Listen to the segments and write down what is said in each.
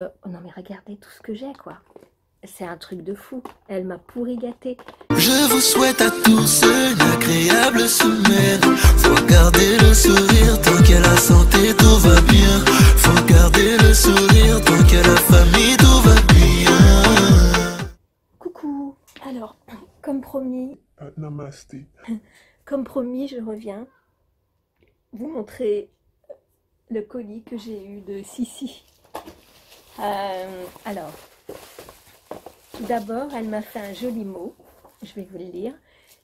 Euh, oh non mais regardez tout ce que j'ai quoi. C'est un truc de fou. Elle m'a pourri gâté. Je vous souhaite à tous une agréable semaine. Faut garder le sourire tant qu'elle a santé, tout va bien. Faut garder le sourire tant qu'elle a famille, tout va bien. Coucou. Alors, comme promis, Euh, namasté. comme promis, je reviens vous montrer le colis que j'ai eu de Sissi. Euh, alors, tout d'abord, elle m'a fait un joli mot. Je vais vous le lire.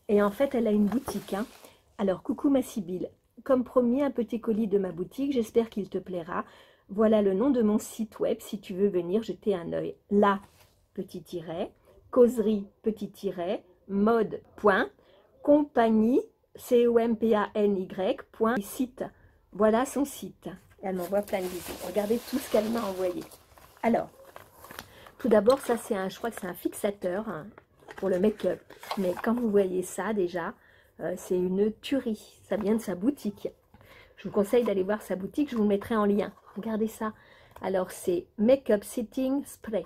Et en fait, elle a une boutique. hein. Alors, coucou ma Sibylle. Comme promis, un petit colis de ma boutique. J'espère qu'il te plaira. Voilà le nom de mon site web si tu veux venir jeter un œil. La, petit tiret, causerie, petit tiret, mode, point, compagnie, C-O-M-P-A-N-Y, point, site. Voilà son site. Elle m'envoie plein de visites. Regardez tout ce qu'elle m'a envoyé. Alors, tout d'abord, ça c'est un, je crois que c'est un fixateur hein, pour le make-up. Mais quand vous voyez ça déjà, euh, c'est une tuerie. Ça vient de sa boutique. Je vous conseille d'aller voir sa boutique, je vous mettrai en lien. Regardez ça. Alors c'est Make-up Setting Spray.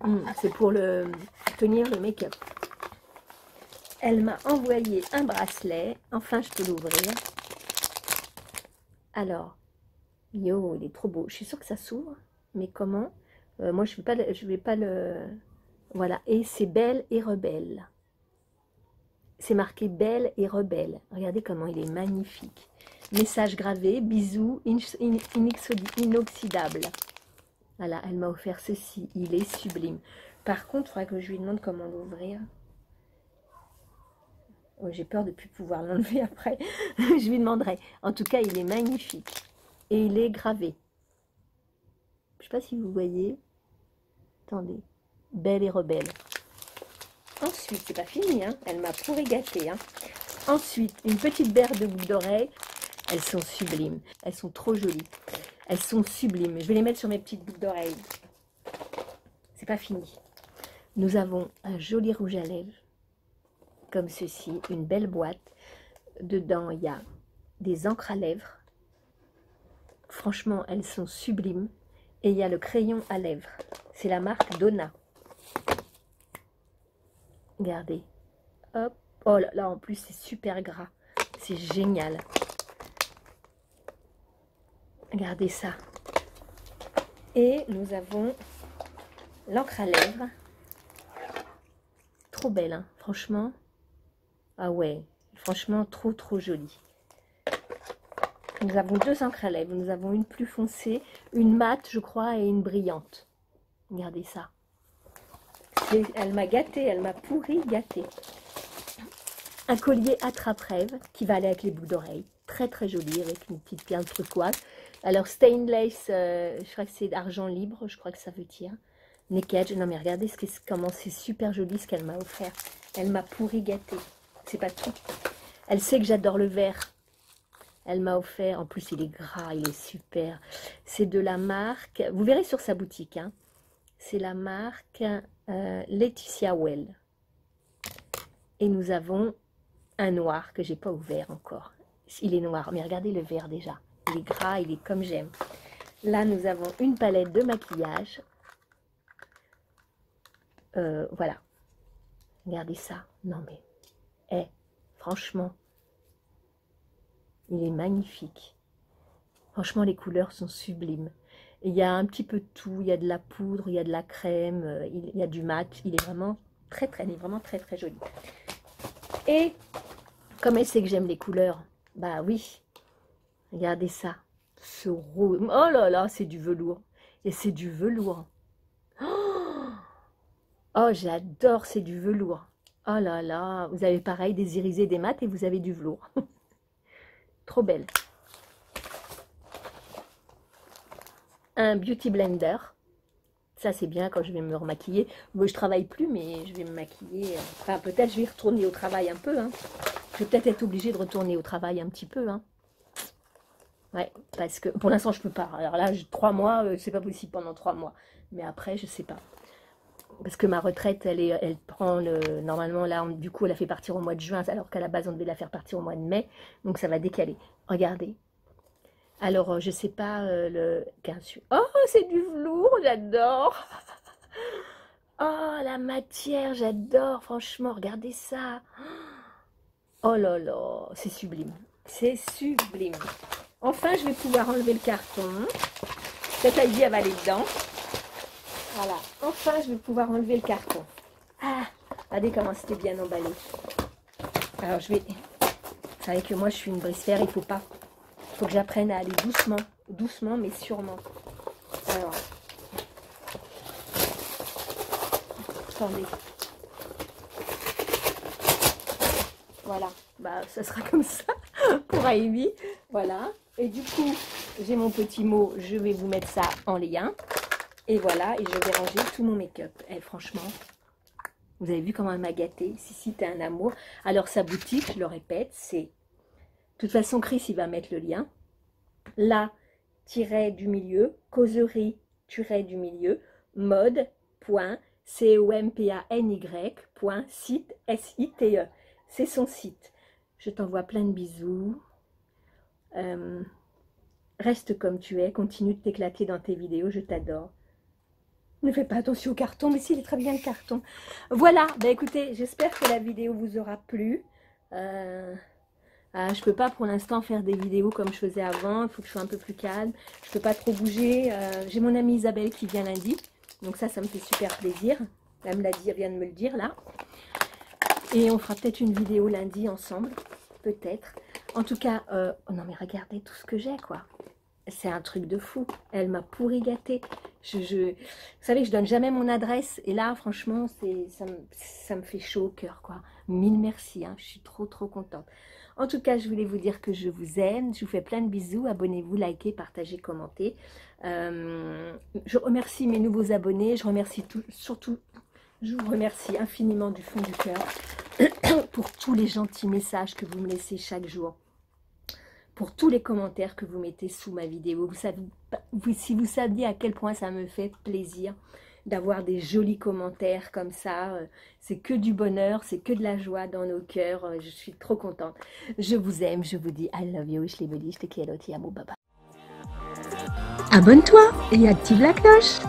Hum, c'est pour tenir le make-up. Elle m'a envoyé un bracelet. Enfin, je peux l'ouvrir. Alors, yo, il est trop beau. Je suis sûre que ça s'ouvre. Mais comment? Euh, Moi, je ne vais, pas le-. Voilà. Et c'est belle et rebelle. C'est marqué belle et rebelle. Regardez comment il est magnifique. Message gravé, bisous, inoxydable. Voilà, elle m'a offert ceci. Il est sublime. Par contre, il faudra que je lui demande comment l'ouvrir. Oh, J'ai peur de ne plus pouvoir l'enlever après. je lui demanderai. En tout cas, il est magnifique. Et il est gravé. Je ne sais pas si vous voyez. Attendez. Belle et rebelle. Ensuite, c'est pas fini, hein. Elle m'a pourri gâté, hein. Ensuite, une petite berre de boucles d'oreilles. Elles sont sublimes. Elles sont trop jolies. Elles sont sublimes. Je vais les mettre sur mes petites boucles d'oreilles. C'est pas fini. Nous avons un joli rouge à lèvres. Comme ceci. Une belle boîte. Dedans, il y a des encres à lèvres. Franchement, elles sont sublimes. Et il y a le crayon à lèvres. C'est la marque Donna. Regardez. Hop. Oh là là, en plus, c'est super gras. C'est génial. Regardez ça. Et nous avons l'encre à lèvres. Trop belle, hein, franchement. Ah ouais, franchement, trop, trop jolie. Nous avons deux encres à lèvres. Nous avons une plus foncée, une mate, je crois, et une brillante. Regardez ça. Elle m'a gâtée, elle m'a pourri gâtée. Un collier attrape-rêve qui va aller avec les boucles d'oreilles. Très très joli avec une petite perle turquoise. Alors stainless, euh, je crois que c'est argent libre, je crois que ça veut dire. Naked, non mais regardez ce comment c'est super joli ce qu'elle m'a offert. Elle m'a pourri gâtée. C'est pas tout. Elle sait que j'adore le vert. Elle m'a offert, en plus il est gras, il est super. C'est de la marque, vous verrez sur sa boutique, hein. c'est la marque euh, Laetitia Well. Et nous avons un noir que j'ai pas ouvert encore. Il est noir, mais regardez le vert déjà. Il est gras, il est comme j'aime. Là, nous avons une palette de maquillage. Euh, voilà. Regardez ça. Non mais, eh, franchement, il est magnifique. Franchement, les couleurs sont sublimes. Il y a un petit peu de tout. Il y a de la poudre, il y a de la crème, euh, il y a du mat. Il est vraiment très, très, très joli. Et comme elle sait que j'aime les couleurs, bah oui, regardez ça. Ce rose. Oh là là, c'est du velours. Et c'est du velours. Oh, oh, j'adore, c'est du velours. Oh là là, vous avez pareil des irisés, des mats et vous avez du velours. Trop belle. Un beauty blender. Ça, c'est bien quand je vais me remaquiller. Moi, je travaille plus, mais je vais me maquiller. Enfin, peut-être je vais retourner au travail un peu. hein. Je vais peut-être être obligée de retourner au travail un petit peu. Hein. Ouais, parce que pour l'instant, je peux pas. Alors là, trois mois, euh, c'est pas possible pendant trois mois. Mais après, je sais pas. Parce que ma retraite, elle, est, elle prend le, normalement là, du coup, elle a fait partir au mois de juin, alors qu'à la base, on devait la faire partir au mois de mai. Donc ça va décaler. Regardez. Alors, euh, je sais pas euh, le... Oh, c'est du velours, j'adore Oh, la matière, j'adore, franchement, regardez ça Oh là là, c'est sublime, c'est sublime Enfin, je vais pouvoir enlever le carton. Cette Heidi, elle va aller dedans. Voilà, enfin, je vais pouvoir enlever le carton. Ah, regardez comment c'était bien emballé. Alors, je vais... Vous savez que moi, je suis une brise-fer, il faut pas il faut que j'apprenne à aller doucement, doucement mais sûrement. Alors, attendez. Voilà, bah ça sera comme ça pour Ivy. Voilà. Et du coup, j'ai mon petit mot, je vais vous mettre ça en lien. Et voilà, et je vais ranger tout mon make-up. Et eh, franchement, vous avez vu comment elle m'a gâté Si, si, t'es un amour. Alors, sa boutique, je le répète, c'est de toute façon, Chris, il va mettre le lien. La, tiret du milieu, causerie, tiret du milieu, mode, y point, site, S-I-T-E. C'est son site. Je t'envoie plein de bisous. Euh, reste comme tu es, continue de t'éclater dans tes vidéos, je t'adore. Ne fais pas attention au carton, mais s'il est très bien le carton. Voilà, ben écoutez, j'espère que la vidéo vous aura plu. Euh, ah, je ne peux pas pour l'instant faire des vidéos comme je faisais avant. Il faut que je sois un peu plus calme. Je ne peux pas trop bouger. Euh, j'ai mon amie Isabelle qui vient lundi. Donc ça, ça me fait super plaisir. Elle me vient de me le dire là. Et on fera peut-être une vidéo lundi ensemble. Peut-être. En tout cas, euh, oh non mais regardez tout ce que j'ai quoi. C'est un truc de fou. Elle m'a pourri gâté. Vous savez, je donne jamais mon adresse. Et là, franchement, ça me, ça me fait chaud au cœur quoi. Mille merci. Hein. Je suis trop trop contente. En tout cas, je voulais vous dire que je vous aime. Je vous fais plein de bisous. Abonnez-vous, likez, partagez, commentez. Euh, je remercie mes nouveaux abonnés. Je remercie tout, surtout, je vous remercie infiniment du fond du cœur pour tous les gentils messages que vous me laissez chaque jour. Pour tous les commentaires que vous mettez sous ma vidéo. Vous savez, si vous saviez à quel point ça me fait plaisir d'avoir des jolis commentaires comme ça. Euh, c'est que du bonheur, c'est que de la joie dans nos cœurs. Euh, je suis trop contente. Je vous aime, je vous dis I love you, je les belis, je te. Abonne-toi et active la cloche